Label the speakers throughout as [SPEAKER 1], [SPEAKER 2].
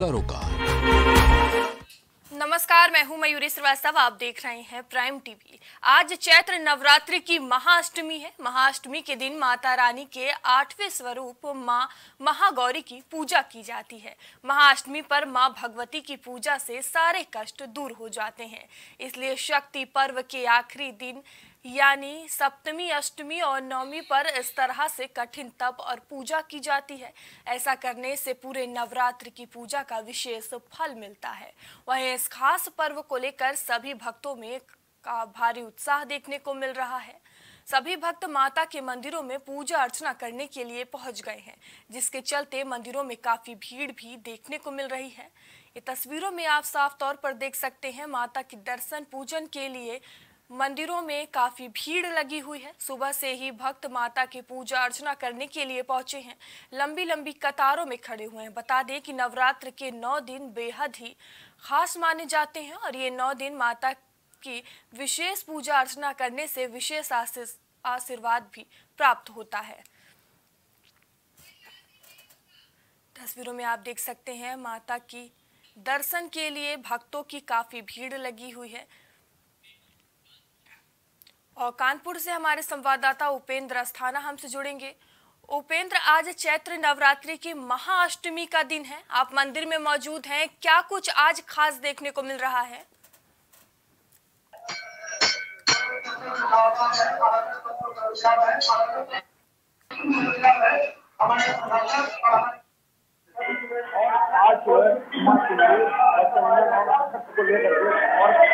[SPEAKER 1] सरोकार
[SPEAKER 2] नमस्कार, मैं हूँ मयूरी श्रीवास्तव, आप देख रहे हैं प्राइम टीवी। आज चैत्र नवरात्रि की महाअष्टमी है। महाअष्टमी के दिन माता रानी के आठवें स्वरूप माँ महागौरी की पूजा की जाती है। महाअष्टमी पर माँ भगवती की पूजा से सारे कष्ट दूर हो जाते हैं। इसलिए शक्ति पर्व के आखिरी दिन यानी सप्तमी, अष्टमी और नवमी पर इस तरह से कठिन तप और पूजा की जाती है। ऐसा करने से पूरे नवरात्र की पूजा का विशेष फल मिलता है। वहीं इस खास पर्व को लेकर सभी भक्तों में का भारी उत्साह देखने को मिल रहा है। सभी भक्त माता के मंदिरों में पूजा अर्चना करने के लिए पहुँच गए हैं, जिसके चलते मंदिरों में काफ़ी भीड़ भी देखने को मिल रही है। ये तस्वीरों में आप साफ़ तौर पर देख सकते हैं माता की दर्शन पूजन के लिए मंदिरों में काफ़ी भीड़ लगी हुई है। सुबह से ही भक्त माता की पूजा अर्चना करने के लिए पहुँचे हैं। लंबी लंबी कतारों में खड़े हुए हैं। बता दें कि नवरात्र के नौ दिन बेहद ही खास माने जाते हैं और ये नौ दिन माता की विशेष पूजा अर्चना करने से विशेष आशीर्वाद भी प्राप्त होता है। तस्वीरों में आप देख सकते हैं माता की दर्शन के लिए भक्तों की काफ़ी भीड़ लगी हुई है। और कानपुर से हमारे संवाददाता उपेंद्र अस्थाना हमसे जुड़ेंगे। उपेंद्र, आज चैत्र नवरात्रि की महाअष्टमी का दिन है। आप मंदिर में मौजूद हैं। क्या कुछ आज खास देखने को मिल रहा है?
[SPEAKER 3] और आज जो है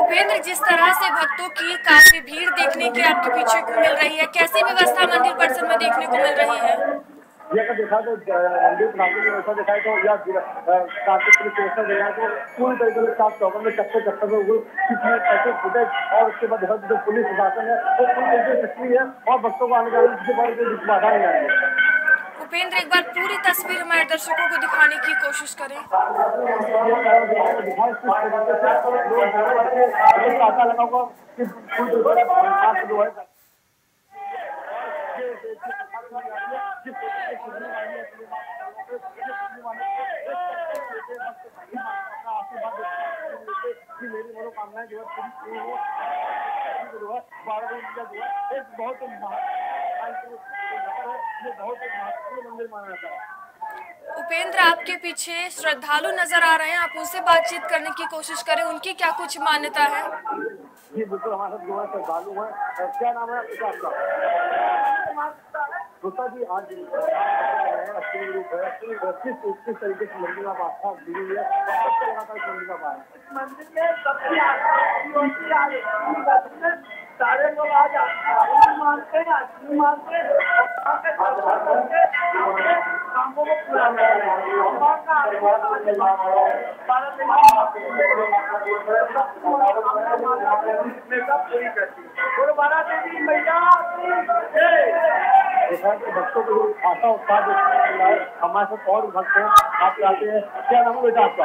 [SPEAKER 2] उपेंद्र, जिस तरह से भक्तों की काफ़ी भीड़ देखने की आपके पीछे को मिल रही है? कैसी व्यवस्था मंदिर परिसर में देखने को मिल रही है?
[SPEAKER 3] ये अगर देखा तो मंदिर की तो या पुलिस व्यवस्था तो पूरी तरीके से साफ़ में चक्कर चक्कर में फुटेज और उसके बाद देखा जो पुलिस प्रशासन है, वो पूरी तरीके से सक्रिय है, और भक्तों को आने जाने कोई बाधा नहीं आ
[SPEAKER 2] उपेंद्र एक बार पूरी तस्वीर हमारे दर्शकों को दिखाने की कोशिश करें।
[SPEAKER 3] मेरी मनोकामनाएँ जो है पूरी हो बारह बहुत
[SPEAKER 2] उपेंद्र आपके पीछे श्रद्धालु नज़र आ रहे हैं। आप उनसे बातचीत करने की कोशिश करें। उनकी क्या कुछ मान्यता है?
[SPEAKER 3] जी बिल्कुल हमारे साथ जो है श्रद्धालु है। क्या नाम है आपका? गुप्ता जी आज अष्टमी रूप है। किस किस तरीके से मंदिर का आस्था जुड़ी हुई है? सबसे लगातार मंदिर का बात
[SPEAKER 4] मंदिर में सबसे सारे लोग आज मानते हैं मानते हैं कामों को पूरा बारा देवी मैया
[SPEAKER 3] देखा कि बच्चों को आशा है हमारे साथ और भक्त हैं। आप चाहते हैं। क्या नाम बेटा आपका?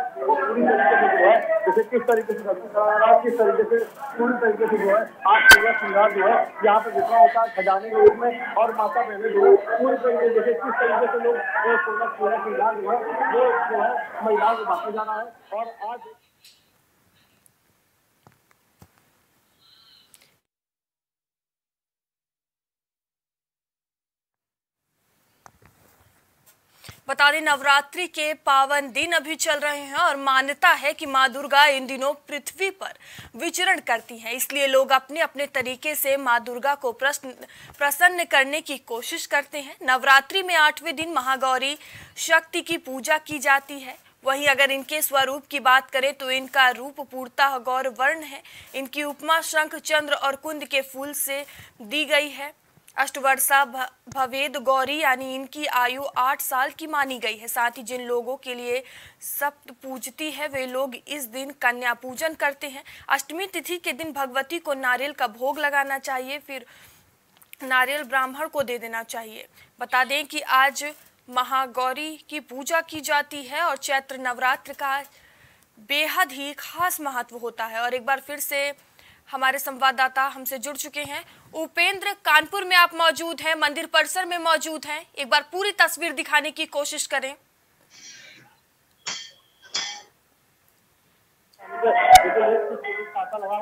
[SPEAKER 3] पूरी तरीके से जो है, जैसे किस तरीके से किस तरीके से, पूरी तरीके से जो है, आज पूरा श्रृंगार जो है, यहाँ पे जितना होता है, खजाने के रूप में, और माता बहने जो है, पूरी तरीके जैसे किस तरीके से लोग पूरा श्रृंगार जो है, वो जो है महिलाओं को बांटा जाना है, और आज
[SPEAKER 2] बता दें, नवरात्रि के पावन दिन अभी चल रहे हैं और मान्यता है कि माँ दुर्गा इन दिनों पृथ्वी पर विचरण करती हैं। इसलिए लोग अपने अपने तरीके से माँ दुर्गा को प्रश्न, प्रसन्न करने की कोशिश करते हैं। नवरात्रि में आठवें दिन महागौरी शक्ति की पूजा की जाती है। वहीं अगर इनके स्वरूप की बात करें तो इनका रूप पूर्णतः गौर वर्ण है। इनकी उपमा शंख, चंद्र और कुंद के फूल से दी गई है। अष्टवर्षा भवेद गौरी, यानी इनकी आयु आठ साल की मानी गई है। साथ ही जिन लोगों के लिए सप्त पूजती है, वे लोग इस दिन कन्या पूजन करते हैं। अष्टमी तिथि के दिन भगवती को नारियल का भोग लगाना चाहिए, फिर नारियल ब्राह्मण को दे देना चाहिए। बता दें कि आज महागौरी की पूजा की जाती है और चैत्र नवरात्र का बेहद ही खास महत्व होता है। और एक बार फिर से हमारे संवाददाता हमसे जुड़ चुके हैं उपेंद्र कानपुर में आप मौजूद हैं मंदिर परिसर में मौजूद हैं एक बार पूरी तस्वीर दिखाने की कोशिश करें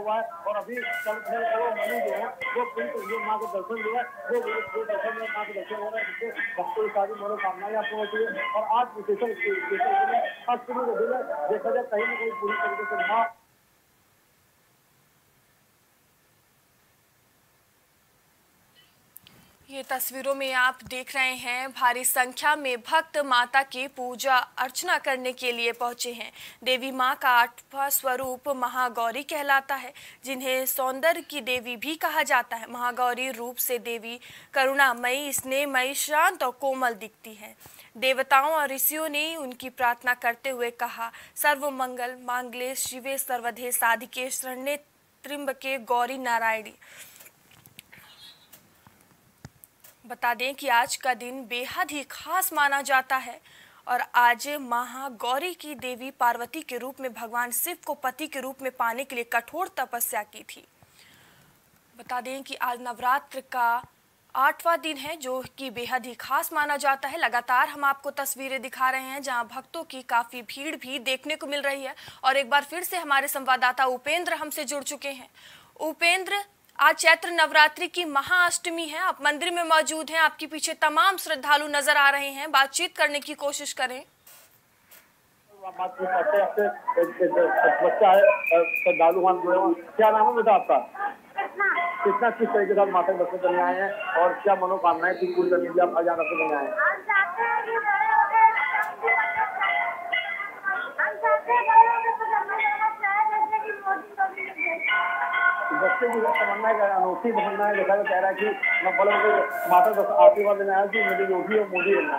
[SPEAKER 3] है और अभी चल वो मनी जो है वो बिल्कुल ये माँ के दर्शन जो है वो वो दर्शन में माँ के दर्शन हो रहे हैं जिससे भक्तों की सारी मनोकामनाएँ आपको होती है और आज विशेषण विशेषण आज दिन देखा जाए कहीं ना कहीं पूरी तरीके से माँ
[SPEAKER 2] तस्वीरों में आप देख रहे हैं, भारी संख्या में भक्त माता की पूजा अर्चना करने के लिए पहुँचे हैं। देवी माँ का आठवां स्वरूप महागौरी कहलाता है, जिन्हें सौंदर्य की देवी भी कहा जाता है। महागौरी रूप से देवी करुणामयी, स्नेहमयी, शांत और कोमल दिखती है। देवताओं और ऋषियों ने उनकी प्रार्थना करते हुए कहा सर्व मंगल मांगले शिवे सर्वधे साधिके शरण्य त्रिम्बके, गौरी नारायणी। बता दें कि आज का दिन बेहद ही खास माना जाता है और आज महागौरी की देवी पार्वती के रूप में, भगवान शिव को पति के रूप में पाने के लिए कठोर तपस्या की थी। बता दें कि आज नवरात्र का आठवां दिन है, जो कि बेहद ही खास माना जाता है। लगातार हम आपको तस्वीरें दिखा रहे हैं, जहाँ भक्तों की काफ़ी भीड़ भी देखने को मिल रही है। और एक बार फिर से हमारे संवाददाता उपेंद्र हमसे जुड़ चुके हैं। उपेंद्र आज चैत्र नवरात्रि की महाअष्टमी है। आप मंदिर में मौजूद हैं। आपके पीछे तमाम श्रद्धालु नज़र आ रहे हैं। बातचीत करने की कोशिश करें।
[SPEAKER 3] श्रद्धालु क्या नाम है बेटा आपका कितना किस तरीके से माता दर्शन करने आए हैं और क्या मनोकामनाएँ पूरी करने की आप अजान दर्शन करने आए हैं की तमन्ना का अनोखी तमन्ना कह रहा है कि मैं माता आशीर्वाद कि योगी और मोदी बनना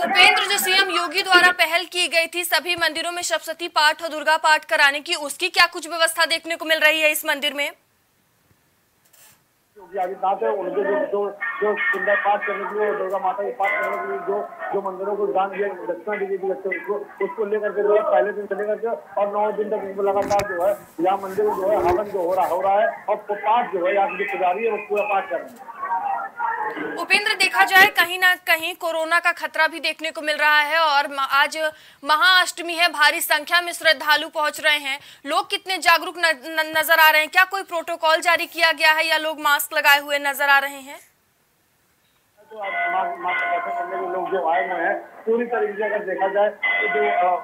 [SPEAKER 2] उपेंद्र जो सीएम योगी द्वारा पहल की गई थी, सभी मंदिरों में सप्तती पाठ और दुर्गा पाठ कराने की, उसकी क्या कुछ व्यवस्था देखने को मिल रही है इस मंदिर में?
[SPEAKER 3] योगी आदित्यनाथ है, उनके जो जो जो सुंदर पाठ करने के लिए दुर्गा माता के पाठ करने के लिए जो जो मंदिरों को दान दिया, दक्षिणा दी गई बच्चों उसको उसको लेकर के जो है, पहले दिन से लेकर के और नौ दिन तक उनको लगातार जो है, यहाँ मंदिर जो है, हवन जो हो रहा हो रहा है, और पाठ जो है, यहाँ जो पुजारी है, वो पूरा पाठ कर रहे हैं।
[SPEAKER 2] उपेंद्र, देखा जाए, कहीं ना कहीं कोरोना का खतरा भी देखने को मिल रहा है और आज महाअष्टमी है, भारी संख्या में श्रद्धालु पहुँच रहे हैं। लोग कितने जागरूक नज़र आ रहे हैं? क्या कोई प्रोटोकॉल जारी किया गया है या लोग मास्क लगाए हुए नज़र आ रहे हैं?
[SPEAKER 3] करने के लोग जो आए हुए हैं पूरी तरीके से अगर देखा जाए तो जो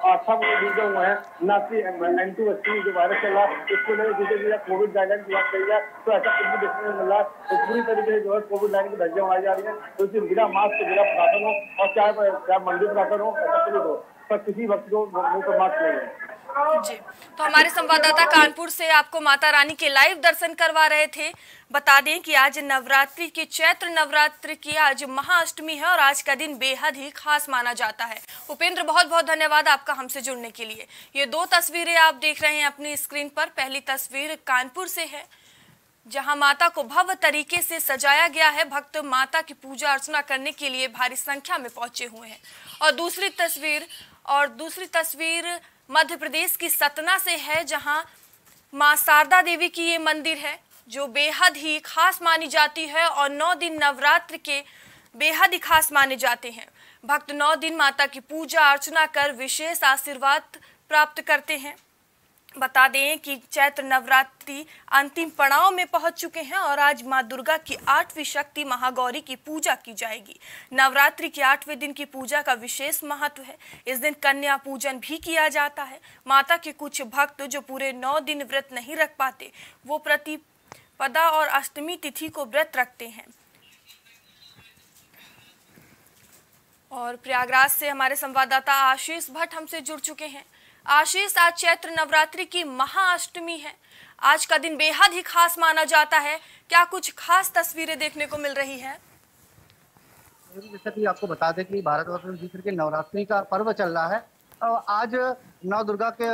[SPEAKER 3] आस्था में जुड़े हुए हैं ना कि एन टू एस जो वायरस चल रहा है इसको लेकर दूसरे जगह कोविड गाइडलाइन की बात करी जाए तो ऐसा कुछ भी देखने को मिल रहा है तो पूरी तरीके से जो है कोविड नाइन की धज्जियाँ उड़ाई जा रही है तो इसलिए बिना मास्क बिना प्रशासन हो और चाहे चाहे मंदिर प्रशासन हो ऐसा कुछ हो पर किसी वक्त को मास्क नहीं है।
[SPEAKER 2] जी। तो हमारे संवाददाता कानपुर से आपको माता रानी के लाइव दर्शन करवा रहे थे। बता दें कि आज नवरात्रि के, चैत्र नवरात्रि की आज महाअष्टमी है और आज का दिन बेहद ही खास माना जाता है। उपेंद्र बहुत बहुत धन्यवाद आपका हमसे जुड़ने के लिए। ये दो तस्वीरें आप देख रहे हैं अपनी स्क्रीन पर। पहली तस्वीर कानपुर से है, जहाँ माता को भव्य तरीके से सजाया गया है। भक्त माता की पूजा अर्चना करने के लिए भारी संख्या में पहुँचे हुए हैं। और दूसरी तस्वीर, और दूसरी तस्वीर मध्य प्रदेश की सतना से है, जहाँ माँ शारदा देवी की ये मंदिर है, जो बेहद ही खास मानी जाती है और नौ दिन नवरात्र के बेहद ही खास माने जाते हैं। भक्त नौ दिन माता की पूजा अर्चना कर विशेष आशीर्वाद प्राप्त करते हैं। बता दें कि चैत्र नवरात्रि अंतिम पड़ाव में पहुँच चुके हैं और आज माँ दुर्गा की आठवीं शक्ति महागौरी की पूजा की जाएगी। नवरात्रि के आठवें दिन की पूजा का विशेष महत्व है। इस दिन कन्या पूजन भी किया जाता है। माता के कुछ भक्त जो पूरे नौ दिन व्रत नहीं रख पाते, वो प्रतिपदा और अष्टमी तिथि को व्रत रखते हैं। और प्रयागराज से हमारे संवाददाता आशीष भट्ट हमसे जुड़ चुके हैं। आशीष, आज चैत्र नवरात्रि की महाअष्टमी है। आज का दिन बेहद ही खास माना जाता है। क्या कुछ खास तस्वीरें देखने को मिल रही है?
[SPEAKER 1] जैसा कि आपको बता दें कि भारतवर्ष में ज़िक्र के नवरात्रि का पर्व चल रहा है। आज नव दुर्गा के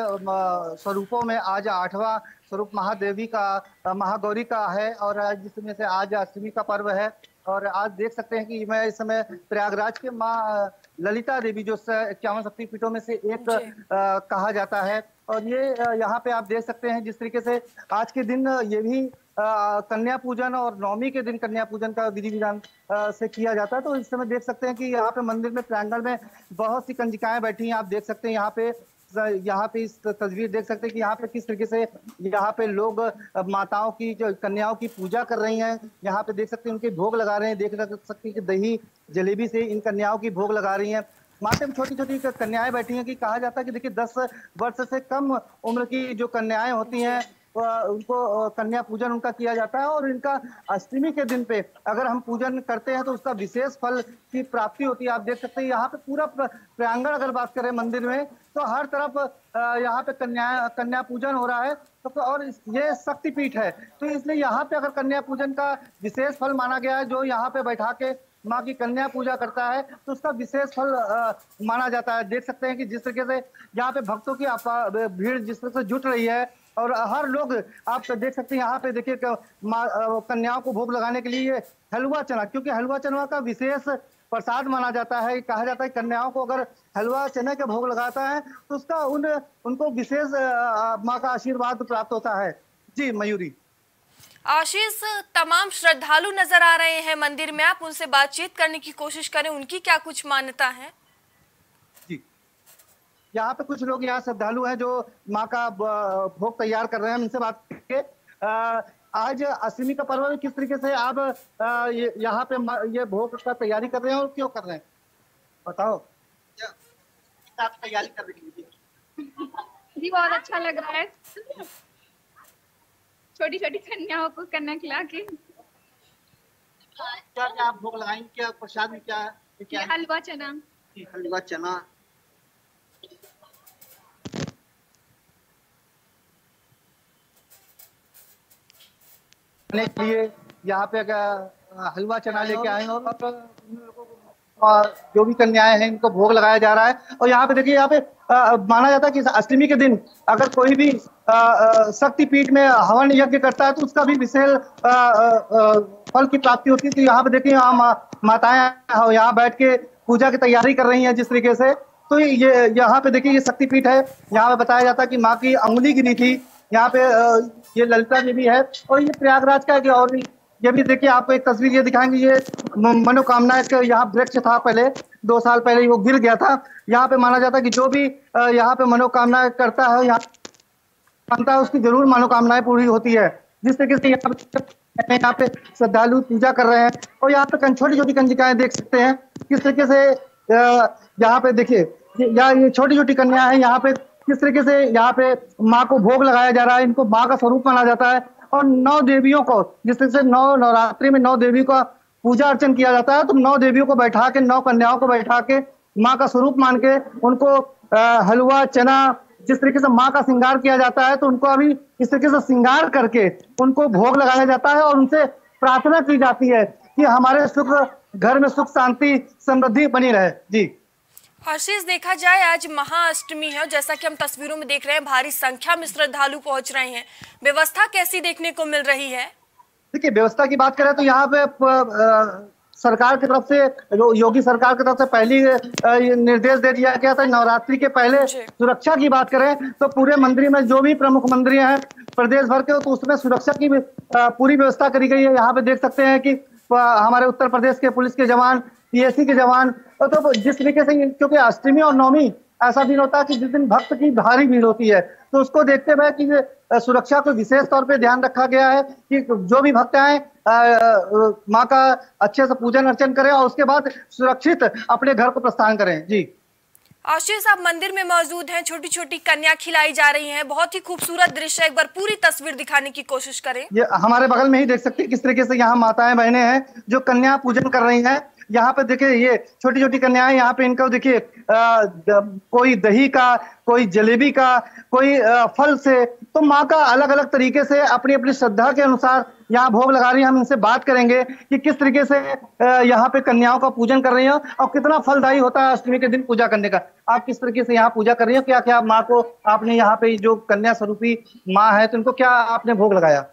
[SPEAKER 1] स्वरूपों में आज आठवां स्वरूप महादेवी का महागौरी का है और जिसमें से आज अष्टमी का पर्व है। और आज देख सकते हैं कि मैं इस समय प्रयागराज के माँ ललिता देवी जो इक्यावन शक्ति पीठों में से एक आ, कहा जाता है। और ये यहाँ पे आप देख सकते हैं जिस तरीके से आज के दिन ये भी कन्या पूजन और नवमी के दिन कन्या पूजन का विधि विधान से किया जाता है। तो इस समय देख सकते हैं कि यहाँ पे मंदिर में प्रांगण में बहुत सी कंजिकाएँ बैठी हैं। आप देख सकते हैं यहाँ पे यहाँ पे इस तस्वीर देख सकते हैं कि यहाँ पे किस तरीके से यहाँ पे लोग माताओं की जो कन्याओं की पूजा कर रही हैं। यहाँ पे देख सकते हैं उनके भोग लगा रहे हैं। देख सकते हैं कि दही, जलेबी से इन कन्याओं की भोग लगा रही हैं। माता में छोटी छोटी कन्याएँ बैठी हैं कि कहा जाता है कि देखिए दस वर्ष से कम उम्र की जो कन्याएँ होती हैं उनको कन्या पूजन उनका किया जाता है और इनका अष्टमी के दिन पे अगर हम पूजन करते हैं तो उसका विशेष फल की प्राप्ति होती है। आप देख सकते हैं, यहाँ पे पूरा प्र- प्रांगण अगर बात करें मंदिर में तो हर तरफ़ यहाँ पे कन्या कन्या पूजन हो रहा है तो और ये शक्तिपीठ है। तो इसलिए यहाँ पे अगर कन्या पूजन का विशेष फल माना गया है, जो यहाँ पे बैठा के माँ की कन्या पूजा करता है तो उसका विशेष फल माना जाता है। देख सकते हैं कि जिस तरीके से यहाँ पे भक्तों की भीड़ जिस तरह से जुट रही है और हर लोग, आप देख सकते हैं, यहाँ पे देखिए कन्याओं को भोग लगाने के लिए हलवा चना, क्योंकि हलवा चना का विशेष प्रसाद माना जाता है, कहा जाता है कन्याओं को अगर हलवा चने का भोग लगाता है तो उसका उन, उनको विशेष माँ का आशीर्वाद प्राप्त होता है। जी, मयूरी।
[SPEAKER 2] आशीष, तमाम श्रद्धालु नज़र आ रहे हैं मंदिर में, आप उनसे बातचीत करने की कोशिश करें, उनकी क्या कुछ मान्यता है?
[SPEAKER 1] यहाँ पे कुछ लोग यहाँ श्रद्धालु हैं जो माँ का भोग तैयार कर रहे हैं हम इनसे बात करके आज अष्टमी का पर्व किस तरीके से आप यहाँ पे ये भोग का तैयारी कर रहे हैं और क्यों कर रहे हैं? बताओ। आप तैयारी कर रही हैं?
[SPEAKER 5] जी बहुत अच्छा लग रहा है। छोटी छोटी कन्याओं को कन्या खिला के
[SPEAKER 1] क्या क्या आप भोग लगाएँगे? क्या प्रसाद में क्या है
[SPEAKER 5] हलवा चना।
[SPEAKER 1] हलवा चना। खाने के लिए यहाँ पे हलवा चना लेके आए और? आ, जो भी कन्याएँ हैं इनको भोग लगाया जा रहा है। और यहाँ पे देखिए यहाँ पे आ, माना जाता है कि अष्टमी के दिन अगर कोई भी आ, शक्तिपीठ में हवन यज्ञ करता है तो उसका भी विशेष फल की प्राप्ति होती है। तो यहाँ पे देखिए यहाँ मा, माताएँ यहाँ बैठ के पूजा की तैयारी कर रही हैं जिस तरीके से। तो ये यहाँ पे देखिए ये शक्तिपीठ है। यहाँ पे बताया जाता है कि माँ की अंगुली गिरी थी। यहाँ पे ये ललिता देवी है और ये प्रयागराज का और भी, ये भी देखिए आपको एक तस्वीर ये दिखाएँगे, ये मनोकामना एक यहाँ वृक्ष था पहले, दो साल पहले वो गिर गया था। यहाँ पे माना जाता है कि जो भी यहाँ पे मनोकामना करता है, यहाँ मानता है, उसकी ज़रूर मनोकामनाएँ पूरी होती है। जिस तरीके से यहाँ पे यहाँ पे श्रद्धालु पूजा कर रहे हैं और यहाँ पे छोटी छोटी कंजिकाएँ देख सकते हैं। किस तरीके से यहाँ पे देखिए यहाँ ये छोटी छोटी कन्या है, यहाँ पे किस तरीके से यहाँ पे माँ को भोग लगाया जा रहा है, इनको माँ का स्वरूप माना जाता है और नौ देवियों को, जिस तरीके से नौ नवरात्रि में नौ देवी का पूजा अर्चन किया जाता है तो नौ देवियों को बैठा के, नौ कन्याओं को बैठा के, माँ का स्वरूप मान के उनको हलवा, चना, जिस तरीके से माँ का श्रृंगार किया जाता है तो उनको अभी इस तरीके से श्रृंगार करके उनको भोग लगाया जाता है और उनसे प्रार्थना की जाती है कि हमारे सुख, घर में सुख, शांति, समृद्धि बनी रहे। जी।
[SPEAKER 2] आशीष देखा जाए आज महाअष्टमी है और जैसा कि हम तस्वीरों में देख रहे हैं भारी संख्या में श्रद्धालु पहुँच रहे हैं। व्यवस्था कैसी देखने को मिल रही है?
[SPEAKER 1] देखिए व्यवस्था की बात करें तो यहाँ पे अ, सरकार की तरफ़ से जो योगी सरकार की तरफ़ से पहली निर्देश दे दिया गया था नवरात्रि के पहले सुरक्षा की बात करें तो पूरे मंदिर में जो भी प्रमुख मंदिर हैं प्रदेश भर के तो उसमें सुरक्षा की पूरी व्यवस्था करी गई है। यहाँ पे देख सकते हैं कि हमारे उत्तर प्रदेश के पुलिस के जवान पीएससी के जवान। तो जिस तरीके से क्योंकि अष्टमी और नवमी ऐसा दिन होता है कि जिस दिन भक्त की भारी भीड़ होती है तो उसको देखते हुए कि सुरक्षा को विशेष तौर पे ध्यान रखा गया है कि जो भी भक्त आए माँ का अच्छे से पूजन अर्चन करें और उसके बाद सुरक्षित अपने घर को प्रस्थान करें। जी।
[SPEAKER 2] आशीष आप मंदिर में मौजूद हैं छोटी छोटी कन्या खिलाई जा रही हैं। बहुत ही खूबसूरत दृश्य एक बार पूरी तस्वीर दिखाने की कोशिश करें।
[SPEAKER 1] ये हमारे बगल में ही देख सकते हैं किस तरीके से यहाँ माताएँ बहनें हैं जो कन्या पूजन कर रही हैं। यहाँ पे देखिए ये छोटी छोटी कन्याएँ यहाँ पे इनको देखिए कोई दही का कोई जलेबी का कोई आ, फल से तो माँ का अलग अलग तरीके से अपनी अपनी श्रद्धा के अनुसार यहाँ भोग लगा रही है। हम इनसे बात करेंगे कि किस तरीके से यहाँ पे कन्याओं का पूजन कर रही हैं और कितना फलदायी होता है अष्टमी के दिन पूजा करने का। आप किस तरीके से यहाँ पूजा कर रही हो? क्या क्या माँ को आपने यहाँ पे जो कन्या स्वरूपी माँ है तो इनको क्या आपने भोग लगाया?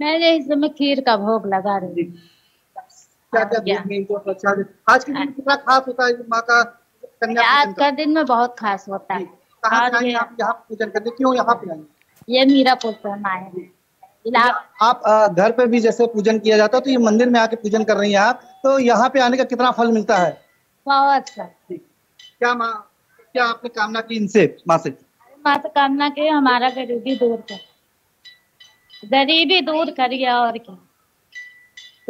[SPEAKER 6] मैंने इस समय खीर का भोग लगा रही हूँ
[SPEAKER 1] क्या क्या? इनको अच्छा आज के दिन कितना खास होता है माँ का
[SPEAKER 6] कन्या आज का? दिन में बहुत खास होता है।
[SPEAKER 1] कहाँ यहाँ पूजन करते क्यों यहाँ पे आए?
[SPEAKER 6] ये मीरापुर से आए हैं।
[SPEAKER 1] आप घर पे भी जैसे पूजन किया जाता है तो ये मंदिर में आके पूजन कर रही हैं आप तो यहाँ पे आने का कितना फल मिलता है?
[SPEAKER 6] बहुत अच्छा
[SPEAKER 1] क्या माँ क्या आपने कामना की इनसे माँ से?
[SPEAKER 6] माँ से कामना की हमारा गरीबी दूर कर। गरीबी दूर करिए और क्या।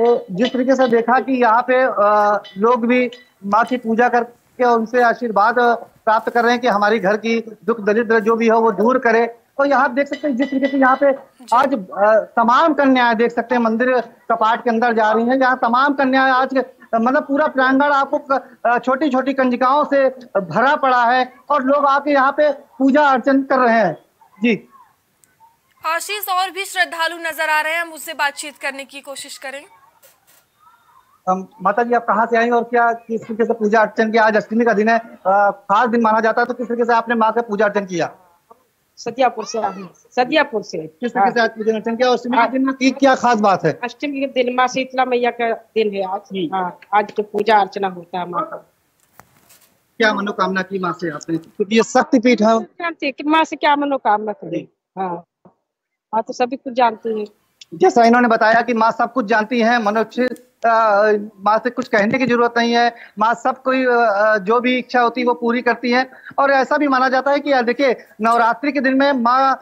[SPEAKER 1] तो जिस तरीके से देखा कि यहाँ पे लोग भी माँ की पूजा करके उनसे आशीर्वाद प्राप्त कर रहे हैं कि हमारी घर की दुख दरिद्र जो भी हो वो दूर करे। तो यहाँ देख सकते हैं जिस तरीके से यहाँ पे आज तमाम कन्याएँ देख सकते हैं मंदिर कपाट के अंदर जा रही हैं। जहाँ तमाम कन्याएँ आज मतलब पूरा प्रांगण आपको छोटी छोटी कंजिकाओं से भरा पड़ा है और लोग आके यहाँ पे पूजा अर्चन कर रहे हैं। जी।
[SPEAKER 2] आशीष और भी श्रद्धालु नज़र आ रहे हैं। हम उससे बातचीत करने की कोशिश करें।
[SPEAKER 1] माता जी आप कहाँ से आई और क्या किस तरीके से पूजा अर्चन किया? आज अष्टमी का दिन है खास दिन माना जाता है तो किस तरीके से आपने माँ का पूजा अर्चन किया?
[SPEAKER 7] सतियापुर से सतियापुर से।
[SPEAKER 1] किस तरीके से आज पूजन अर्चन किया? अष्टमी के दिन की क्या खास बात है?
[SPEAKER 7] अष्टमी के दिन माँ शीतला मैया का दिन है आज। हाँ आज तो पूजा अर्चना होता है माँ का।
[SPEAKER 1] क्या मनोकामना की माँ से आपने? क्योंकि ये शक्ति पीठ है
[SPEAKER 7] माँ से क्या मनोकामना करें। हाँ। हाँ तो सभी कुछ जानती है।
[SPEAKER 1] जैसा इन्होंने बताया कि माँ सब कुछ जानती है, मनुष्य माँ से कुछ कहने की ज़रूरत नहीं है। माँ सब कोई जो भी इच्छा होती है वो पूरी करती है। और ऐसा भी माना जाता है कि देखिए, नवरात्रि के दिन में माँ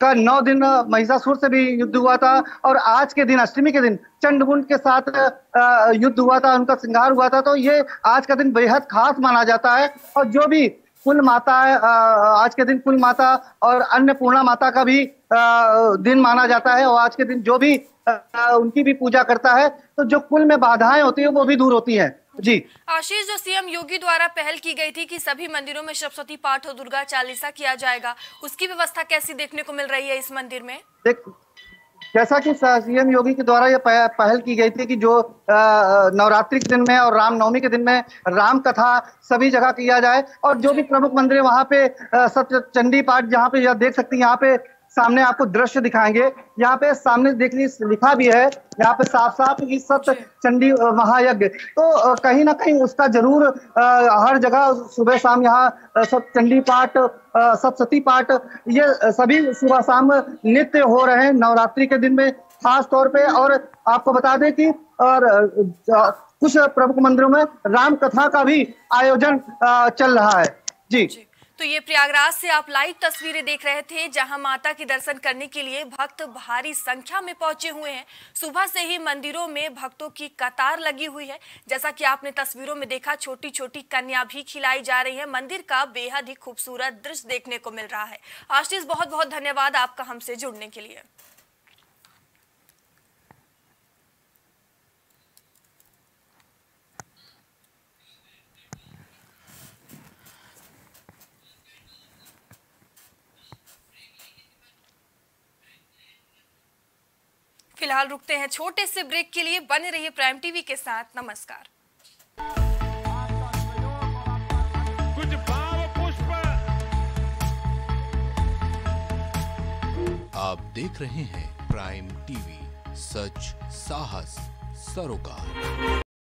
[SPEAKER 1] का नौ दिन महिषासुर से भी युद्ध हुआ था और आज के दिन, अष्टमी के दिन चंडमुंड के साथ युद्ध हुआ था, उनका श्रृंगार हुआ था। तो ये आज का दिन बेहद खास माना जाता है और जो भी कुल माता है आज के दिन कुल माता और अन्नपूर्णा माता का भी दिन माना जाता है और आज के दिन जो भी उनकी भी पूजा करता है तो जो कुल में बाधाएँ होती है वो भी दूर होती हैं। जी।
[SPEAKER 2] आशीष जो सीएम योगी द्वारा पहल की गई थी कि सभी मंदिरों में सरस्वती पाठ और दुर्गा चालीसा किया जाएगा उसकी व्यवस्था कैसी देखने को मिल रही है इस मंदिर में?
[SPEAKER 1] देख जैसा कि सीएम योगी के द्वारा यह पहल की गई थी कि जो नवरात्रि के दिन में और रामनवमी के दिन में राम कथा सभी जगह किया जाए और जो भी प्रमुख मंदिर है वहाँ पे सत्य चंडी पाठ जहाँ पे देख सकती हैं, यहाँ पे सामने आपको दृश्य दिखाएँगे। यहाँ पे सामने देखने लिखा भी है यहाँ पे साफ़ साफ़ की सत्य चंडी महायज्ञ। तो कहीं ना कहीं उसका ज़रूर हर जगह सुबह शाम यहाँ सत चंडी पाठ सप्तती पाठ ये सभी सुबह शाम नित्य हो रहे हैं नवरात्रि के दिन में। खास तौर पे और आपको बता दें कि और कुछ प्रमुख मंदिरों में राम कथा का भी आयोजन चल रहा है। जी, जी।
[SPEAKER 2] तो ये प्रयागराज से आप लाइव तस्वीरें देख रहे थे, जहाँ माता के दर्शन करने के लिए भक्त भारी संख्या में पहुँचे हुए हैं। सुबह से ही मंदिरों में भक्तों की कतार लगी हुई है। जैसा कि आपने तस्वीरों में देखा छोटी छोटी कन्या भी खिलाई जा रही है। मंदिर का बेहद ही खूबसूरत दृश्य देखने को मिल रहा है। आशीष बहुत बहुत धन्यवाद आपका हमसे जुड़ने के लिए। फ़िलहाल रुकते हैं छोटे से ब्रेक के लिए। बने रहिए प्राइम टीवी के साथ। नमस्कार। कुछ भाव पुष्प।
[SPEAKER 8] आप देख रहे हैं प्राइम टीवी सच साहस सरोकार।